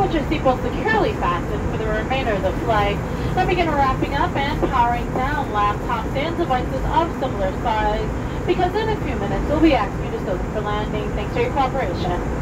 with your seatbelt securely fastened for the remainder of the flight. Then begin wrapping up and powering down laptops and devices of similar size because in a few minutes we'll be asking you to them for landing. Thanks for your cooperation.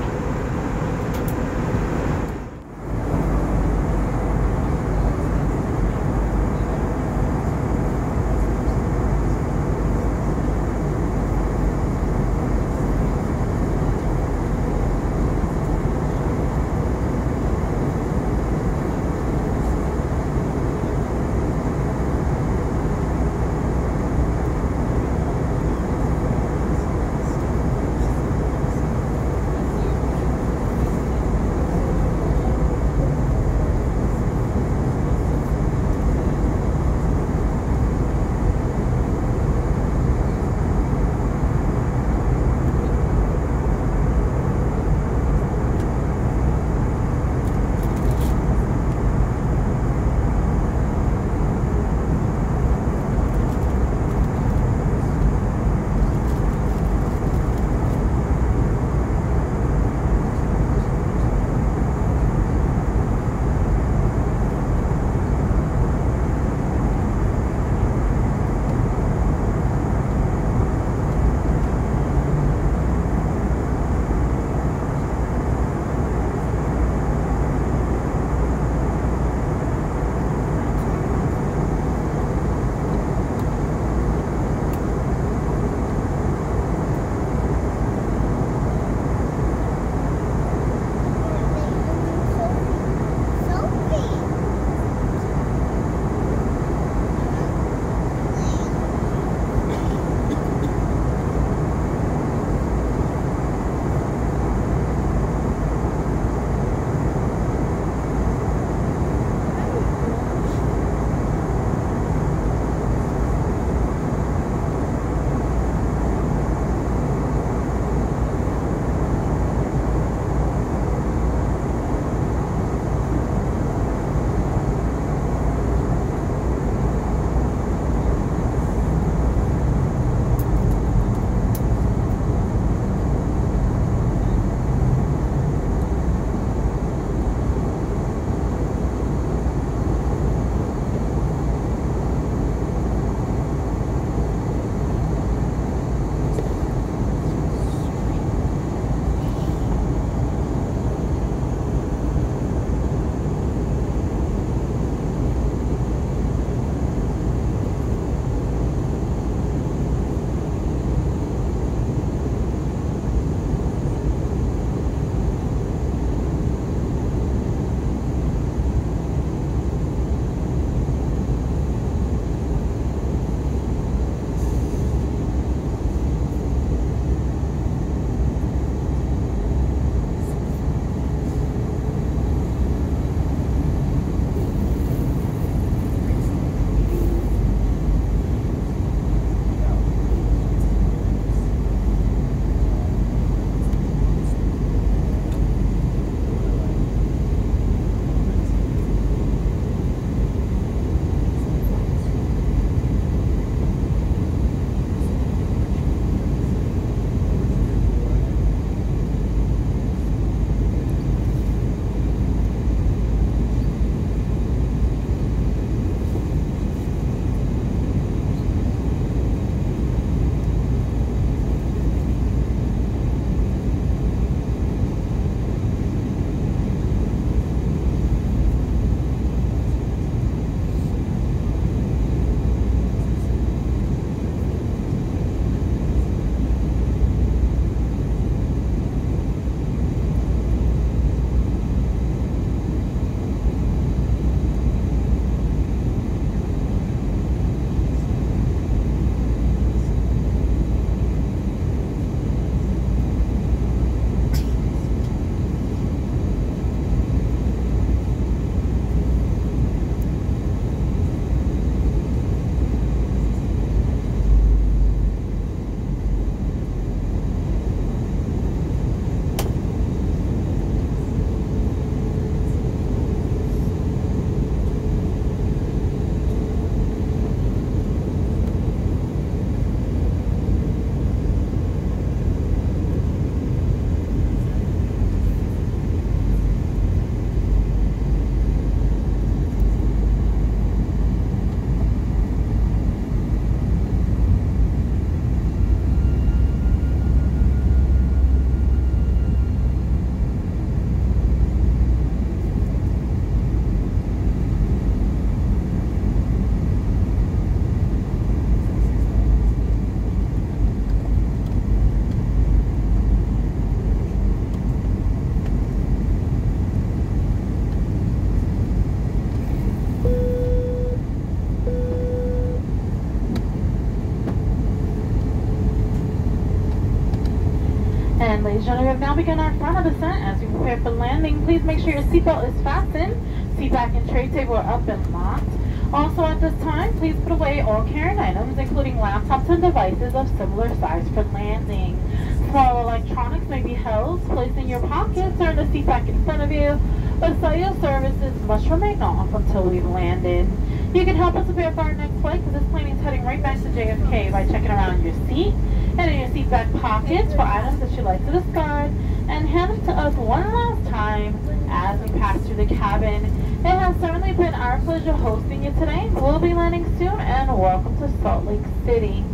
Ladies and gentlemen, we have now begun our final descent. As we prepare for landing, please make sure your seatbelt is fastened, seat back and tray table are up and locked. Also at this time, please put away all carrying items, including laptops and devices of similar size for landing. Small electronics may be held, placed in your pockets or in the seat back in front of you, but cellular services must remain off until we've landed. You can help us prepare for our next flight because this plane is heading right back to JFK by checking around your seat and in your seat back pockets for items that you'd like to discard and hand it to us one last time as we pass through the cabin. It has certainly been our pleasure hosting you today. We'll be landing soon and welcome to Salt Lake City.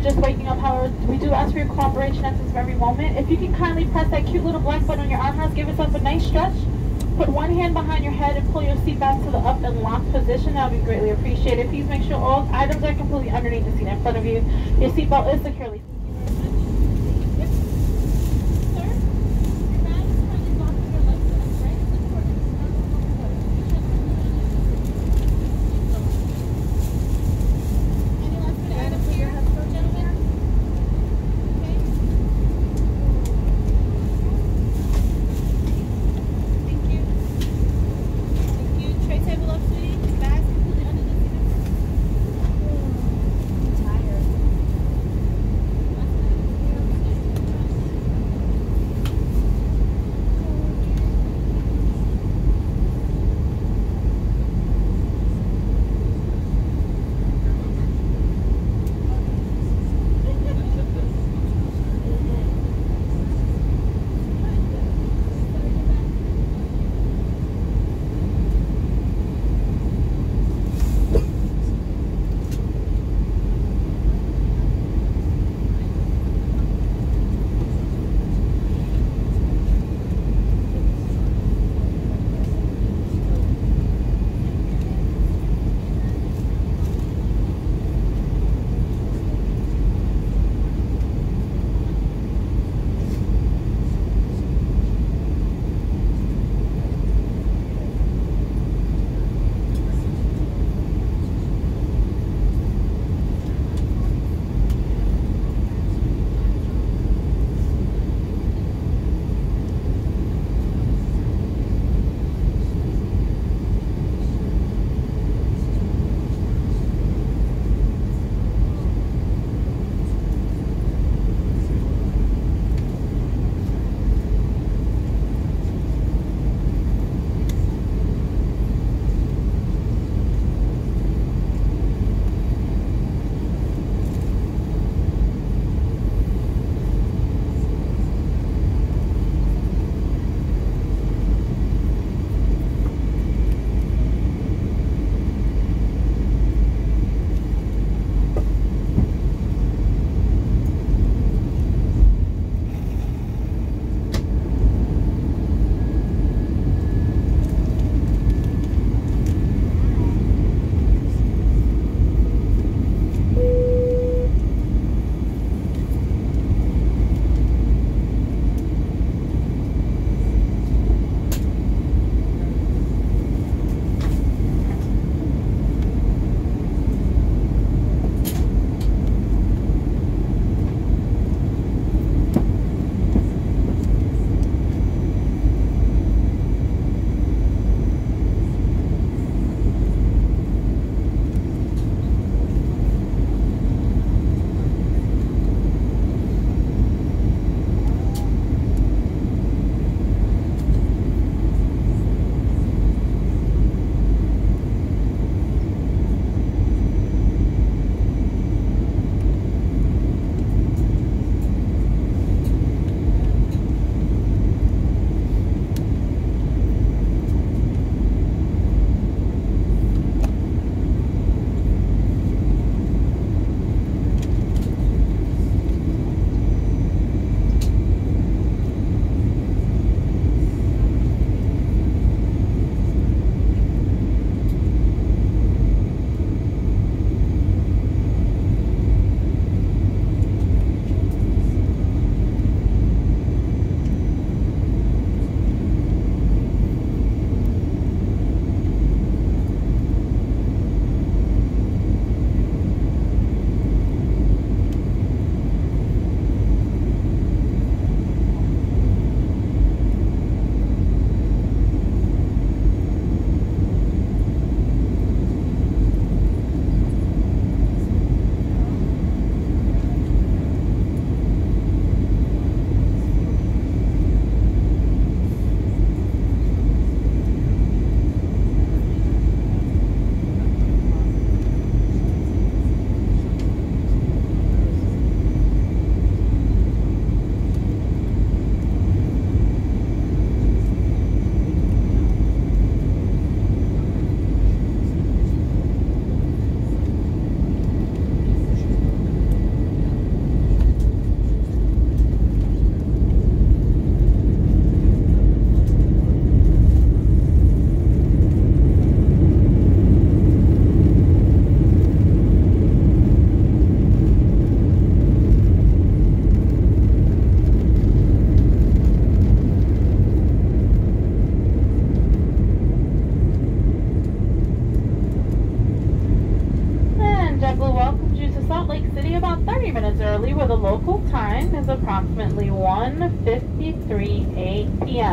Just waking up, however, we do ask for your cooperation at this very moment. If you can kindly press that cute little black button on your armrest, give yourself a nice stretch. Put one hand behind your head and pull your seat back to the up and locked position. That would be greatly appreciated. Please make sure all items are completely underneath the seat in front of you. Your seatbelt is securely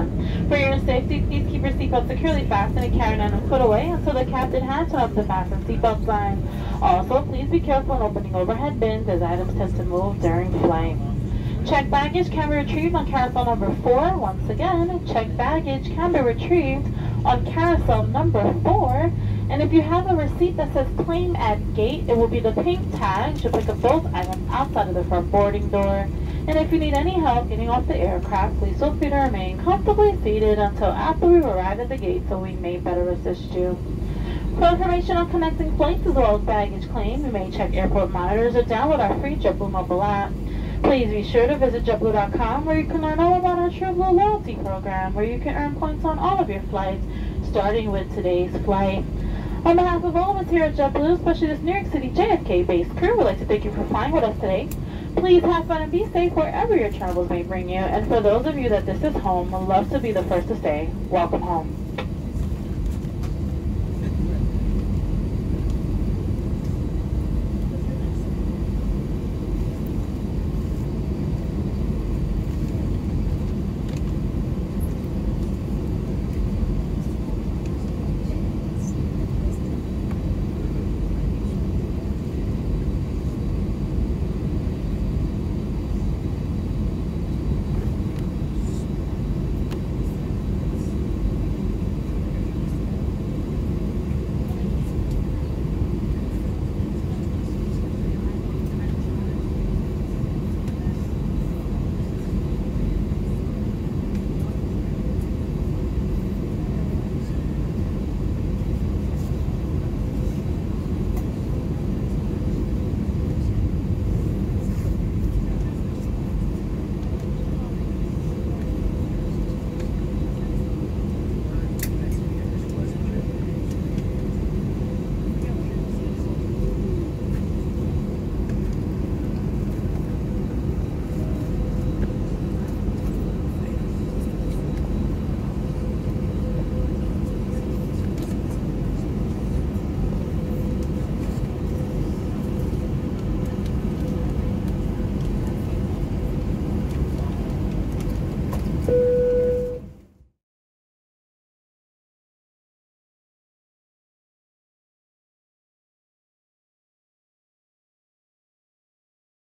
1.53 For your safety, please keep your seatbelt securely fastened and carry on and put away until the captain has up the fasten seatbelt sign. Also, please be careful when opening overhead bins as items tend to move during flight. Check baggage can be retrieved on carousel number 4. Once again, check baggage can be retrieved on carousel number 4. And if you have a receipt that says claim at gate, it will be the pink tag. You'll pick up those items outside of the front boarding door. And if you need any help getting off the aircraft, please feel free to remain comfortably seated until after we arrive at the gate so we may better assist you. For information on connecting flights as well as baggage claim, you may check airport monitors or download our free JetBlue mobile app. Please be sure to visit JetBlue.com where you can learn all about our TrueBlue loyalty program where you can earn points on all of your flights, starting with today's flight. On behalf of all of us here at JetBlue, especially this New York City JFK-based crew, we'd like to thank you for flying with us today. Please have fun and be safe wherever your travels may bring you. And for those of you that this is home, love to be the first to say, welcome home.